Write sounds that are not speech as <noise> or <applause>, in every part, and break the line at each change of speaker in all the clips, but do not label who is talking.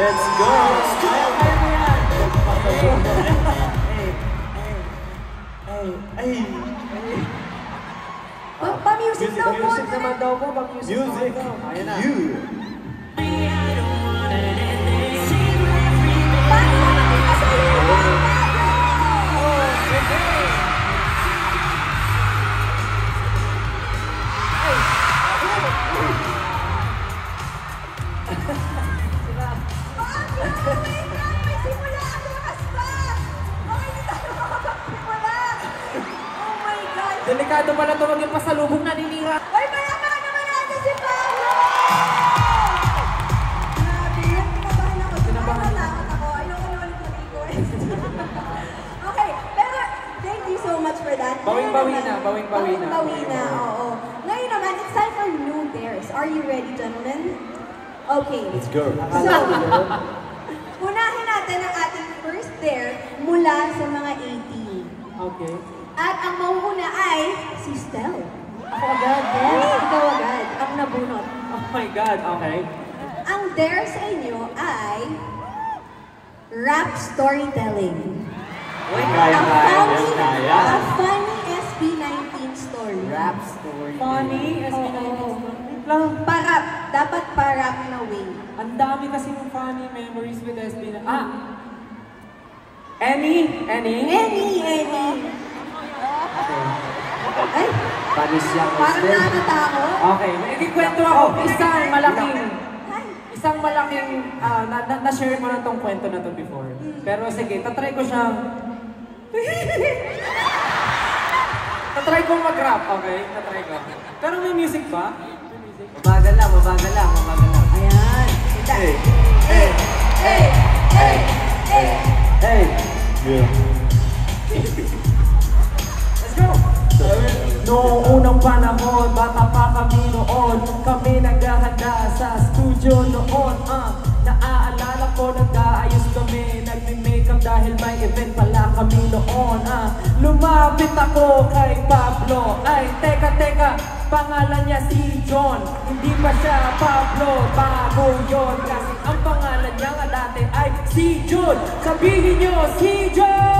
Let's go!
Ay, ay, ay.
Pa- Pa-music daw po.
Music
Music!
Ayan na.
You!
Delikado pala ito maging pasalubong naninira.
Ay, palakpakan naman natin si Pablo! Grabe, kinabahan ako.
Kinabahan.
Ako. Ayoko na ulit mag-request. okay, pero thank you so much for that.
Bawing-bawi na, bawing-bawi na.
Bawing-bawi na, oo. Ngayon naman, it's time for new dares. Are you ready, gentlemen? Okay.
Let's go!
So, <laughs> unahin natin ang ating first dare mula sa mga 18.
Okay.
At ang mauuna ay si Stel.
Ako agad.
Yes, ikaw agad. Ang nabunot.
Oh my God, okay.
Ang dare sa inyo ay rap storytelling.
Uy,
A
kaya, kaya, kaya.
a funny SB19 story.
Rap story.
Funny, as in,
Oo.
wait lang.
Parap. Dapat parap na way.
Ang dami kasi ng funny memories with SB na. Ah! Any? Any?
Any, any. Ay,
Panis yung
parang nakakatakot.
Okay, may ikikwento ako. Isang malaking, isang malaking, ah, na, na, na-share ko na tong kwento na to before. Pero sige, tatry ko siyang, <laughs> tatry ko mag-rap, okay? Tatry ko. Pero may music ba?
Mabagal lang, mabagal lang, mabagal lang.
ayan. Kita.
Hey!
Hey, hey, hey, hey.
Hey! Yeah.
Unang panahon, bata pa kami noon Kami naghahanda sa studio noon ah. Naaalala ko, nag-aayos kami Nagme-makeup dahil may event pala kami noon ah. Lumapit ako kay Pablo Ay, teka, teka, pangalan niya si John Hindi pa siya Pablo, bago yon Kasi ang pangalan niya nga dati ay si John Sabihin niyo, si John!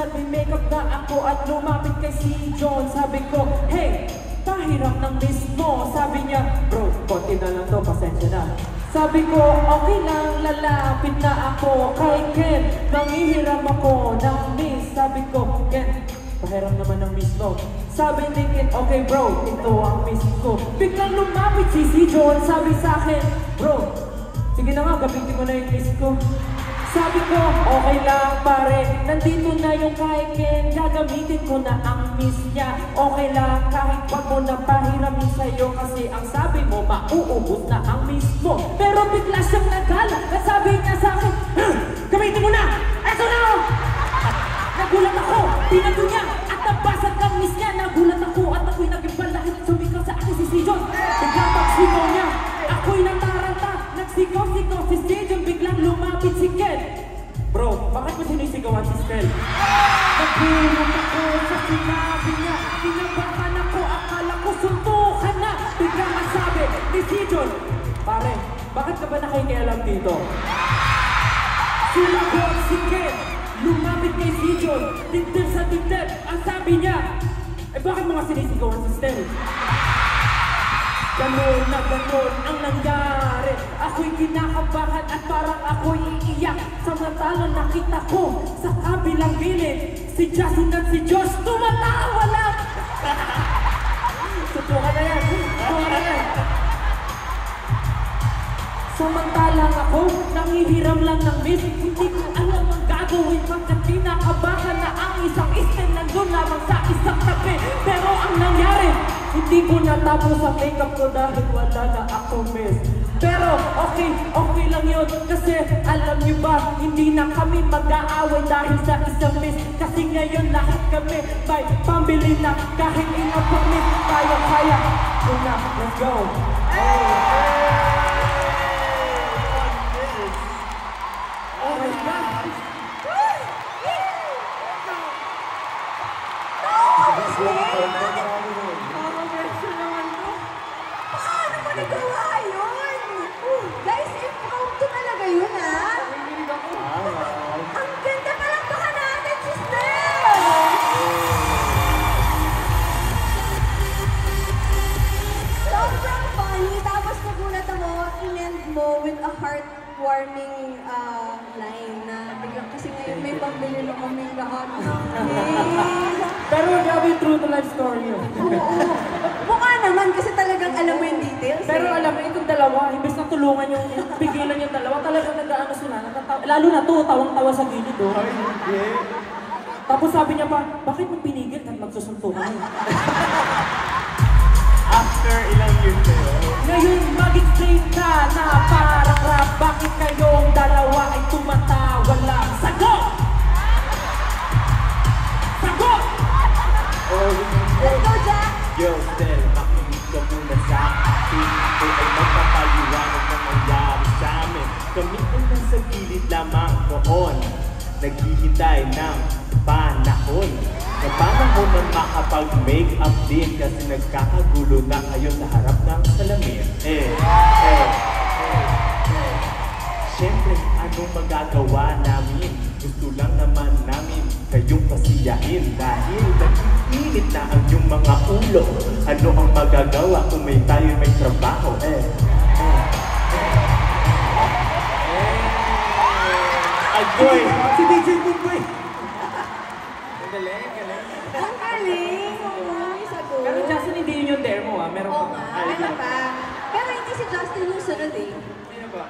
Ko So nagme-makeup na ako at lumapit kay si John. Sabi ko, hey, pahiram ng miss mo. Sabi niya, bro, konti na lang to, pasensya na. Sabi ko, okay lang, lalapit na ako kay Ken. Nangihiram ako ng miss. Sabi ko, Ken, pahiram naman ng miss mo. Sabi ni Ken, okay bro, ito ang miss ko. Biglang lumapit si si John. Sabi sa akin, bro, Sige na nga, gamitin ko na yung list ko. Sabi ko, okay lang nandito na yung kay Ken, gagamitin ko na ang miss niya. Okay lang, kahit wag mo na pahiramin sa'yo kasi ang sabi mo, mauubos na ang miss mo. Pero bigla siyang nagala, at sabi niya sa akin, "Hmm, gamitin mo na! Eto na! oh!" Nagulat ako, pinato niya, Mo sinisigawan si Stel? Nagulat ako sa sinabi niya, kinabahan ako, akala ko suntukan na. Biglang ang sabi ni Sijon, Pare, bakit ka ba nakikialam dito? Sinagot si Ken, lumapit kay si John, dibdib sa dibdib, ang sabi niya, eh bakit mga sinisigawan si Stel? Ganun na ganun ang nangyari. Ako'y kinakabahan at parang ako'y iiyak. Samantalang nakita ko sa kabilang gilid Si Justin at si Josh tumatawa lang <laughs> Sutukan na yan, sutukan na yan. Samantalang ako, nangihiram lang ng miss Hindi ko alam ang gagawin Pagkat kinakabahan na ang isang istem Nandun lamang hindi ko natapos ang makeup ko Dahil wala na ako miss. Pero okay, okay lang yun Kasi alam niyo ba, hindi na kami mag-aaway Dahil sa isang miss. Kasi ngayon lahat kami may pambili na. Kahit ilang pang miss, tayo kaya Una, let's go. Oh mo with a heartwarming uh, line na biglang
kasi ngayon may pambili na kami lahat. <laughs>
Pero grabe true to life story yun.
Oo. Mukha naman kasi talagang alam mo yung details.
Pero
eh.
alam mo, itong dalawa, imbes na tulungan yung pigilan yung dalawa, talagang nag-ano sila. Natataw- Lalo na to, tawang-tawa sa gilid. Oh. Tapos sabi niya pa, bakit mo pinigil at magsusuntukan? <laughs> dalawa ay tumatawa lang? Sagot! Sagot!
oh,
Let's go, Jack!
Girls, Del, makinig ka muna sa akin. Ito ay magpapaliwanag na nangyari sa amin. Kami ay nasa gilid lamang noon. Naghihintay ng panahon. Na panahon na makapag-make up din kasi nagkakagulo na kayo sa harap ng salamin. Eh, eh. Siyempre, anong magagawa namin? Gusto lang naman namin kayong pasiyahin dahil nag-init na ang iyong mga ulo. Ano ang magagawa kung may tayo may trabaho? Eh, eh, eh. Agoy!
Si DJ Bugboy!
Galing, galing.
Ang galing! May sagot.
Pero Justin, hindi yun yung dare mo, ah. Meron
Oo nga, meron pa. Pero hindi si Justin yung sunod eh.